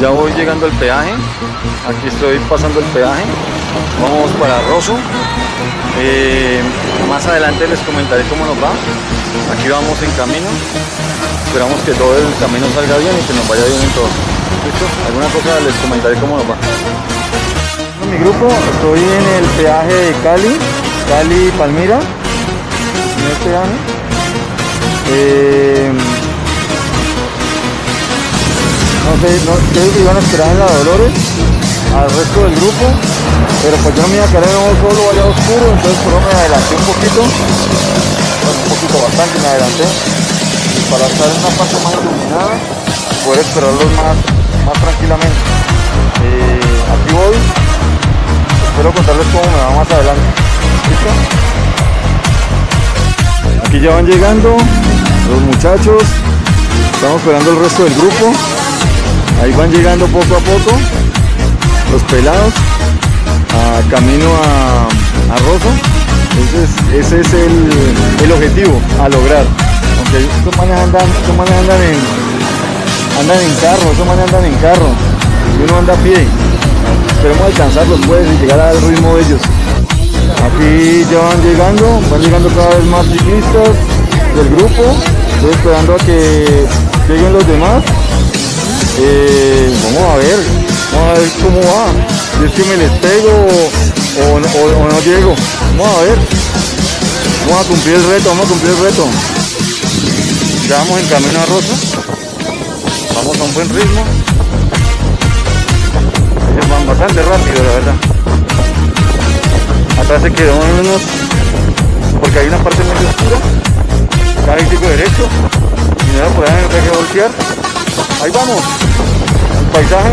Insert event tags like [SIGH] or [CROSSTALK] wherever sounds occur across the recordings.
Ya voy llegando al peaje. Aquí estoy pasando el peaje. Vamos para Rosso. Eh, más adelante les comentaré cómo nos va. Aquí vamos en camino. Esperamos que todo el camino salga bien y que nos vaya bien en todo. Alguna cosa les comentaré cómo nos va. Mi grupo estoy en el peaje de Cali, Cali Palmira. En el peaje. Eh, no sé, no, creo que iban a esperar en la Dolores al resto del grupo, pero pues yo no me iba a quedar en solo allá oscuro, entonces por me adelanté un poquito, un poquito bastante me adelanté, y para estar en una parte más iluminada, poder esperarlos más, más tranquilamente. Eh, aquí voy, espero contarles cómo me va más adelante. ¿Listo? Aquí ya van llegando los muchachos, estamos esperando el resto del grupo. Ahí van llegando poco a poco los pelados a camino a, a Rosso. Ese es, ese es el, el, objetivo a lograr. Aunque estos manes andan, estos manes andan en andan en carro, estos manes andan en carro y uno anda a pie. Esperemos alcanzarlos pues y llegar al ritmo de ellos. Aquí ya van llegando, van llegando cada vez más ciclistas del grupo. Estoy esperando a que lleguen los demás. Eh, vamos a ver, vamos a ver cómo va. Es que me les pego o, no llego. Vamos a ver. Vamos a cumplir el reto, vamos a cumplir el reto. Ya vamos en camino a Rosa. Vamos a un buen ritmo. Van bastante rápido, la verdad. Atrás se quedó unos porque hay una parte medio oscura. Cada derecho. Y me da por ahí, no que voltear. Ahí vamos. Paisaje.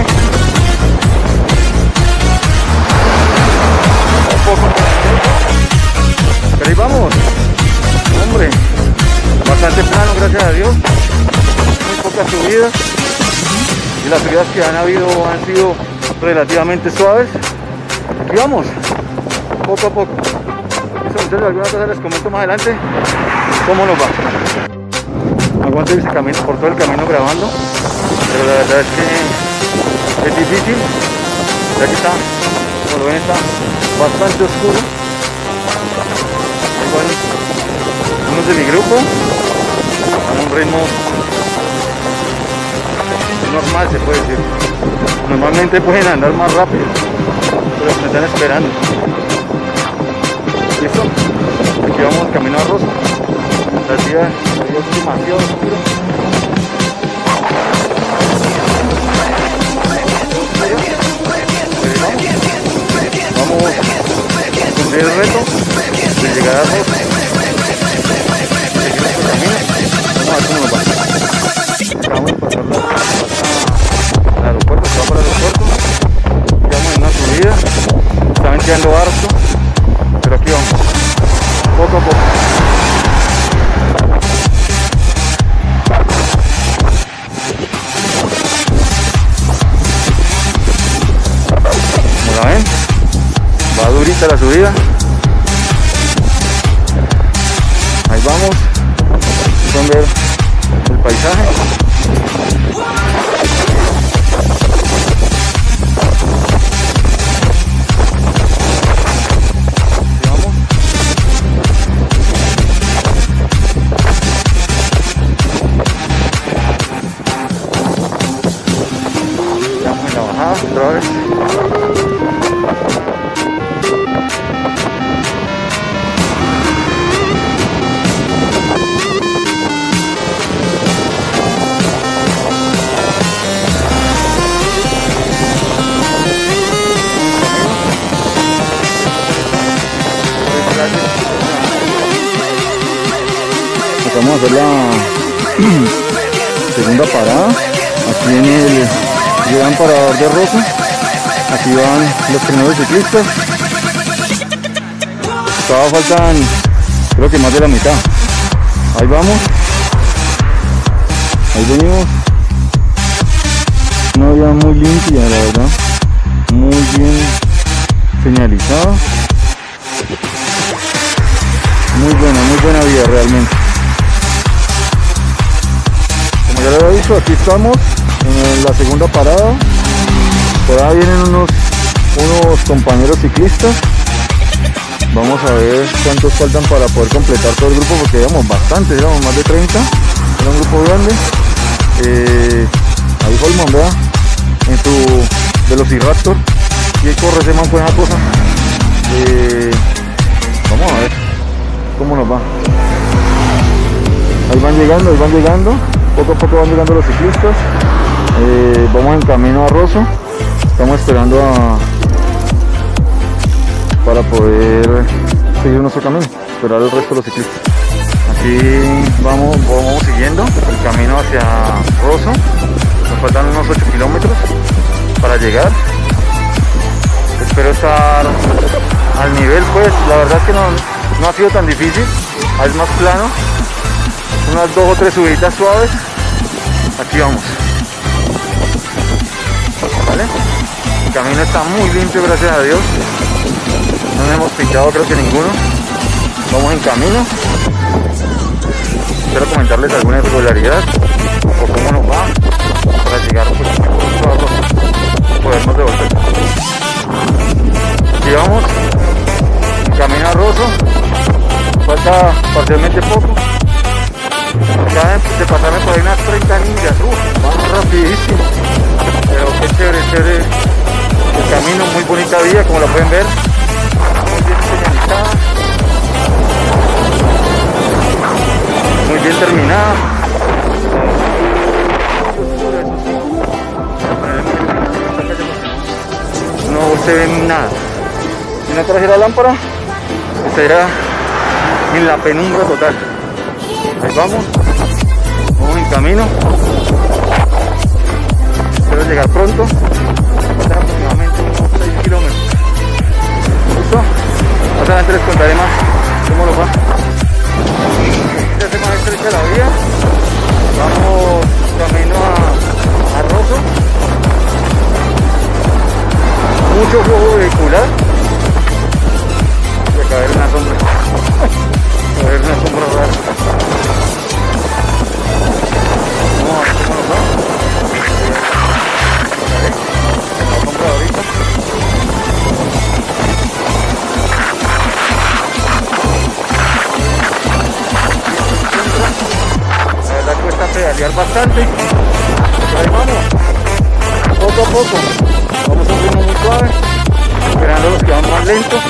Un poco. Pero ahí vamos. Hombre. Bastante plano, gracias a Dios. Muy pocas subidas. Y las subidas que han habido han sido relativamente suaves. Aquí vamos. Poco a poco. Entonces alguna cosa les comento más adelante cómo nos va. Aguante ese camino por todo el camino grabando pero la verdad es que es difícil. Ya que está como lo ven bastante oscuro. Igual unos de mi grupo a un ritmo normal se puede decir. Normalmente pueden andar más rápido pero me están esperando. Listo aquí vamos camino a Rosa. La ciudad es demasiado oscuro vamos a cumplir el reto de llegar a camino. Vamos a ver cómo nos va. Acabamos de pasar la, al aeropuerto, se va para el aeropuerto. Estamos en una subida. Está venteando harto. Pero aquí vamos. Poco a poco. Subida. Ahí vamos. Pueden ver el paisaje. Otra vez. Vamos a hacer la [CLEARS THROAT] segunda parada aquí en el gran parador de Rosa. Aquí van los primeros ciclistas. Todavía faltan creo que más de la mitad. Ahí vamos. Ahí venimos. Una vía muy limpia la verdad. Muy bien señalizada. Muy buena, muy buena vía realmente. Ya lo he dicho, aquí estamos en la segunda parada. Por ahí vienen unos, unos compañeros ciclistas. Vamos a ver cuántos faltan para poder completar todo el grupo porque éramos bastantes, éramos más de 30. Era un grupo grande. Eh, ahí Holman, vea, en su Velociraptor. Y ahí corre ese man cosa. Eh, vamos a ver cómo nos va. Ahí van llegando, ahí van llegando. Poco a poco van llegando los ciclistas. Eh, vamos en camino a Rosso. Estamos esperando a, para poder seguir nuestro camino, esperar el resto de los ciclistas. Aquí vamos, vamos siguiendo el camino hacia Rosso. Nos faltan unos 8 kilómetros para llegar. Espero estar al nivel, pues la verdad es que no, no ha sido tan difícil, es más plano. Unas dos o tres subidas suaves. Aquí vamos. ¿Vale? El camino está muy limpio, gracias a Dios. No nos hemos pintado creo que ninguno. Vamos en camino. Espero comentarles alguna irregularidad o cómo nos va para llegar pues, a podernos devolver. Aquí vamos, camino a Rosso, falta parcialmente poco. Acaban de pasarme por ahí unas 30 millas, Uf, vamos rapidísimo. Pero qué chévere, chévere el camino, muy bonita vía, como lo pueden ver. Muy bien señalizada. Muy bien terminada. No se ve nada. Si no trajera lámpara, estaría en la penumbra total. Ahí vamos, vamos en camino. Espero llegar pronto. Faltan aproximadamente unos 6 kilómetros. ¿Listo? Más adelante les contaré más cómo lo va. Ya se más estrecha la vía. Vamos camino a, a Rosso. Mucho flujo vehicular. Y acá ver una sombra. [LAUGHS] a ver una sombra rara. Bastante. Ahí vamos. Poco a poco. Vamos a un ritmo muy suave. Esperando los que van más lentos.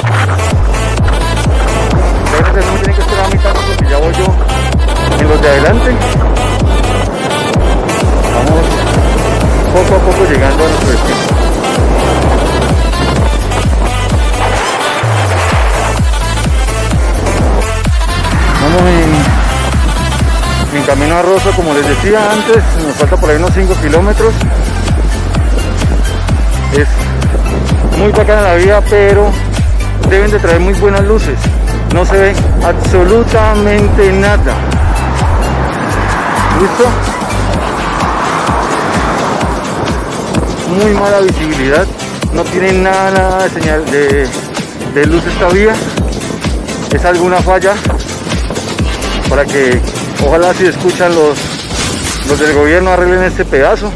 Veces no tiene que esperar a mi carro porque ya voy yo en los de adelante. Vamos poco a poco llegando a nuestro destino. Rosa, como les decía antes, nos falta por ahí unos 5 kilómetros. Es muy bacana la vía, pero deben de traer muy buenas luces. No se ve absolutamente nada. ¿Listo? Muy mala visibilidad. No tiene nada, nada de señal de, de luz esta vía. Es alguna falla para que ojalá si escuchan los, los del gobierno arreglen este pedazo.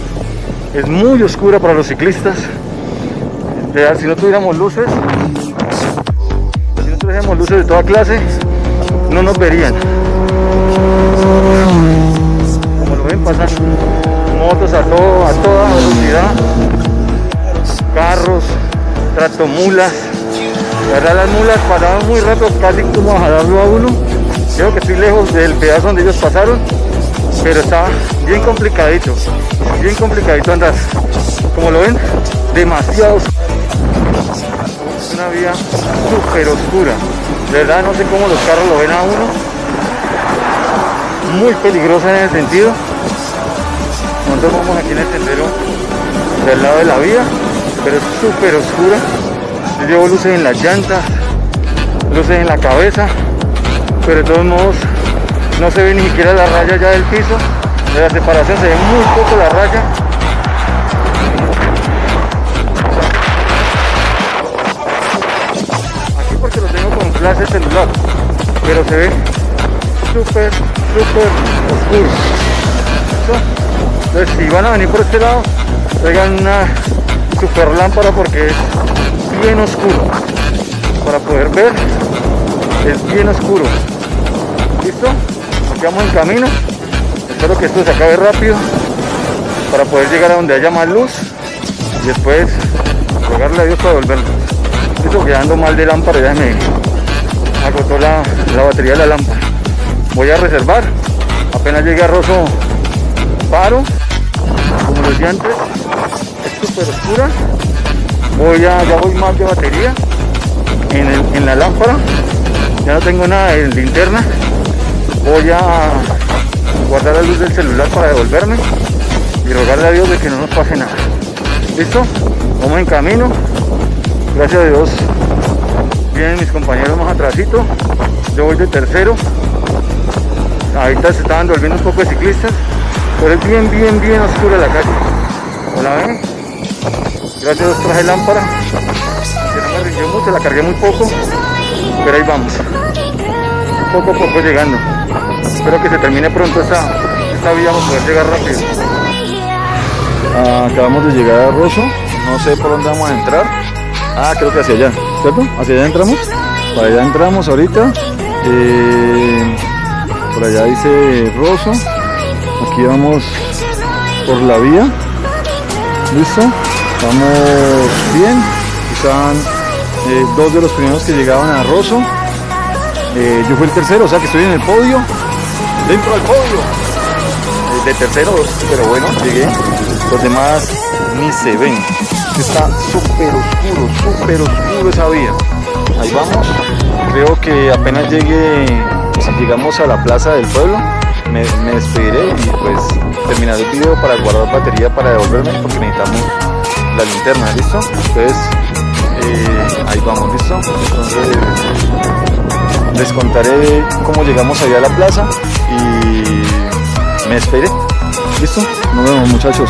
Es muy oscura para los ciclistas. Si no tuviéramos luces, si no tuviéramos luces de toda clase, no nos verían. Como lo ven, pasan motos a, todo, a toda velocidad, carros, tractomulas. La verdad las mulas pasaban muy rápido, casi como a jalarlo a uno. Creo que estoy lejos del pedazo donde ellos pasaron, pero está bien complicadito, bien complicadito andar. Como lo ven, demasiado es una vía súper oscura. De verdad no sé cómo los carros lo ven a uno. Muy peligrosa en ese sentido. Nosotros vamos aquí en el sendero del lado de la vía, pero es súper oscura. Yo llevo luces en las llantas, luces en la cabeza, pero de todos modos no se ve ni siquiera la raya ya del piso. De la separación se ve muy poco la raya. Aquí porque lo tengo con flash de celular, pero se ve súper, súper oscuro. Entonces si van a venir por este lado, traigan una super lámpara porque es bien oscuro. Para poder ver, es bien oscuro. ¿Listo? Aquí vamos en camino. Espero que esto se acabe rápido para poder llegar a donde haya más luz y después rogarle a Dios para volverlo. Estoy quedando mal de lámpara, ya me agotó la, la batería de la lámpara. Voy a reservar, apenas llegue a Rosso paro, como los decía antes, es súper oscura. Voy a, ya voy más de batería en, en la lámpara, ya no tengo nada de linterna. Voy a guardar la luz del celular para devolverme y rogarle a Dios de que no nos pase nada. ¿Listo? Vamos en camino. Gracias a Dios. Vienen mis compañeros más atrásito. Yo voy de tercero. Ahorita se estaban volviendo un poco de ciclistas. Pero es bien, bien, bien oscura la calle. ¿La ven? Gracias a Dios traje lámpara. Rindió mucho, la cargué muy poco. Pero ahí vamos. Poco a poco llegando. Espero que se termine pronto esta, esta vía, vamos a poder llegar rápido. Ah, acabamos de llegar a Rosso. No sé por dónde vamos a entrar. Ah, creo que hacia allá, ¿cierto? Hacia allá entramos. Para allá entramos ahorita. Eh, por allá dice Rosso. Aquí vamos por la vía. ¿Listo? Vamos bien. Están eh, dos de los primeros que llegaban a Rosso. Eh, yo fui el tercero, o sea que estoy en el podio. Dentro del podio. Eh, de tercero, pero bueno, llegué. Los demás ni se ven. Está súper oscuro, súper oscuro esa vía. Ahí vamos. Creo que apenas llegue, si llegamos a la plaza del pueblo, me, despediré y pues terminaré el video para guardar batería para devolverme porque necesitamos la linterna, ¿listo? Entonces, eh, ahí vamos, ¿listo? Entonces, les contaré cómo llegamos allá a la plaza y me despediré. ¿Listo? Nos vemos muchachos.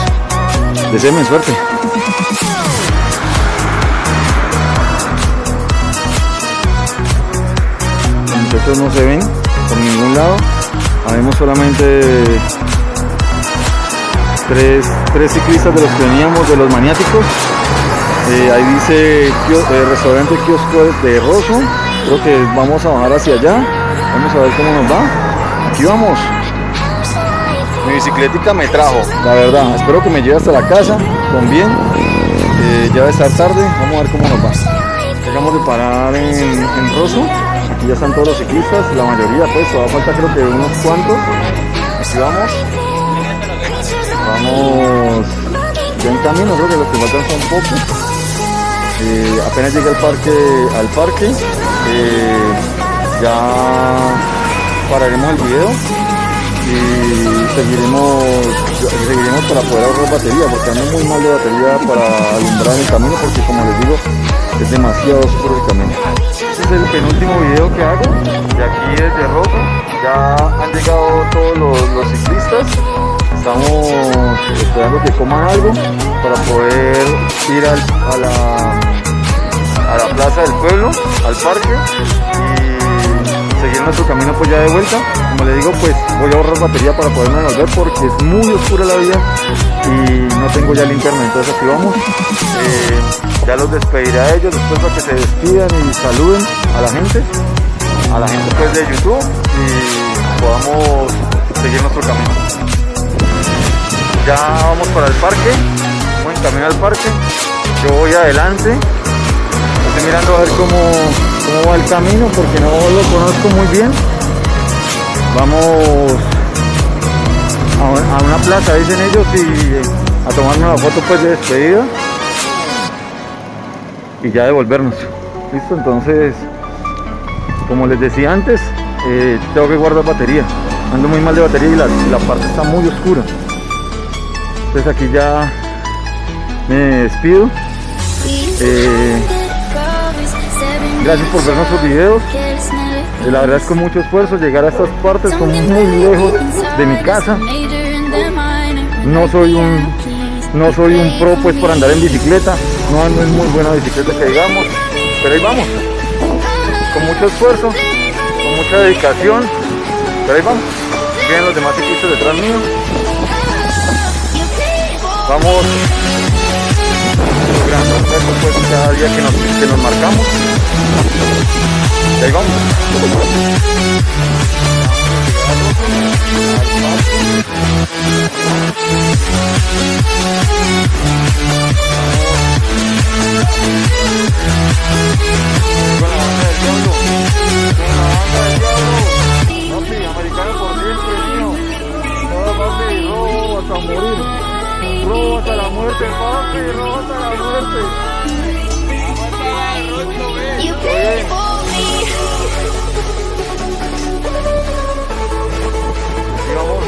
Deseenme suerte. Muchachos no se ven por ningún lado. Habemos solamente tres, tres ciclistas de los que veníamos, de los maniáticos. Eh, ahí dice eh, restaurante kiosco de Rosso. Creo que vamos a bajar hacia allá. Vamos a ver cómo nos va. Aquí vamos. Mi bicicletica me trajo, la verdad. Espero que me lleve hasta la casa con bien. Eh, ya va a estar tarde. Vamos a ver cómo nos va. Acabamos de parar en, en Rosso. Aquí ya están todos los ciclistas, la mayoría pues, todavía falta creo que unos cuantos. Aquí vamos. Vamos ya en camino, creo que los que faltan son pocos. Eh, apenas llegué al parque, al parque, eh, ya pararemos el video y seguiremos, seguiremos para poder ahorrar batería, porque ando muy mal de batería para alumbrar el camino, porque como les digo, es demasiado oscuro el camino. Este es el penúltimo video que hago, de aquí desde Rosso, ya han llegado todos los ciclistas, estamos esperando que coman algo para poder ir al, a, la, a la plaza del pueblo, al parque y seguir nuestro camino pues ya de vuelta. Como le digo pues voy a ahorrar batería para poderme volver porque es muy oscura la vía y no tengo ya linterna, entonces aquí vamos. Eh, ya los despediré a ellos después para que se despidan y saluden a la gente, a la gente pues de YouTube y podamos seguir nuestro camino ya vamos para el parque, voy en camino al parque, yo voy adelante, estoy mirando a ver cómo, cómo va el camino porque no lo conozco muy bien. Vamos a, una plaza, dicen ellos, y a tomarnos una foto pues de despedida y ya devolvernos. Listo, entonces, como les decía antes, eh, tengo que guardar batería. Ando muy mal de batería y la, la parte está muy oscura entonces aquí ya me despido. Eh, gracias por ver nuestros videos. Eh, la verdad es con mucho esfuerzo llegar a estas partes son muy lejos de mi casa. No soy un no soy un pro pues por andar en bicicleta. No ando en muy buena bicicleta que digamos pero ahí vamos. Con mucho esfuerzo con mucha dedicación pero ahí vamos. Vienen los demás ciclistas detrás mío Vamos logrando un reto pues cada día que nos, marcamos. Ahí vamos. La banda del diablo. Con la banda del diablo. Papi, americano por siempre, mío. No, papi, robo hasta morir. Robo hasta la muerte, papi, robo hasta la muerte. Vamos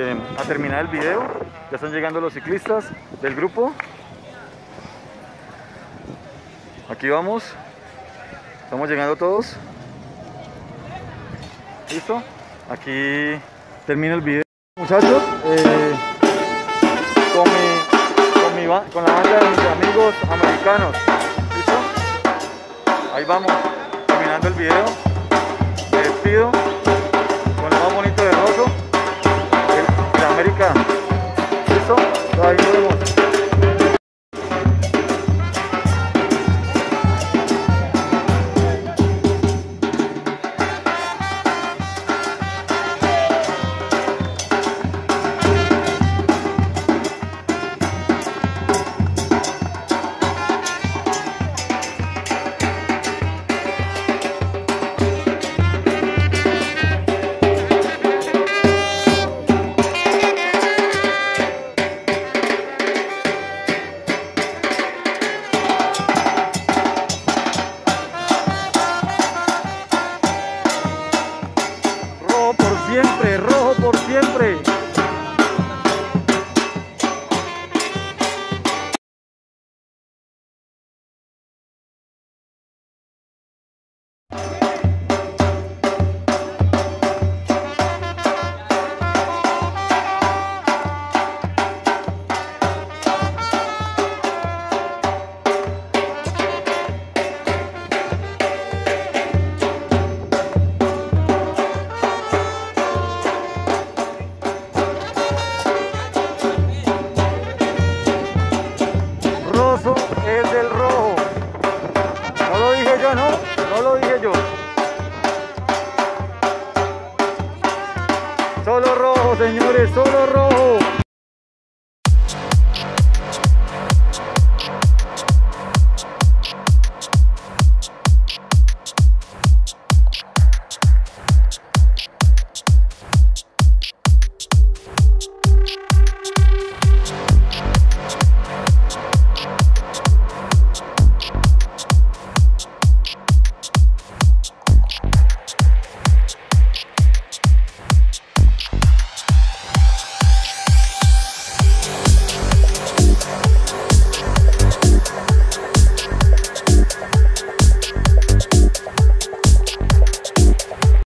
eh, a terminar el video. Ya están llegando los ciclistas del grupo. Aquí vamos. Estamos llegando todos. ¿Listo? Aquí termina el video. Muchachos, eh, con la banda de mis amigos americanos. ¿Listo? Ahí vamos, terminando el video. Me despido con lo más bonito de Rosso, de América.